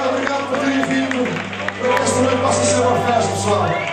obrigado, por terem vindo. Eu espero noite possa ser uma festa, pessoal.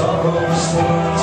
Sorrows, sorrows,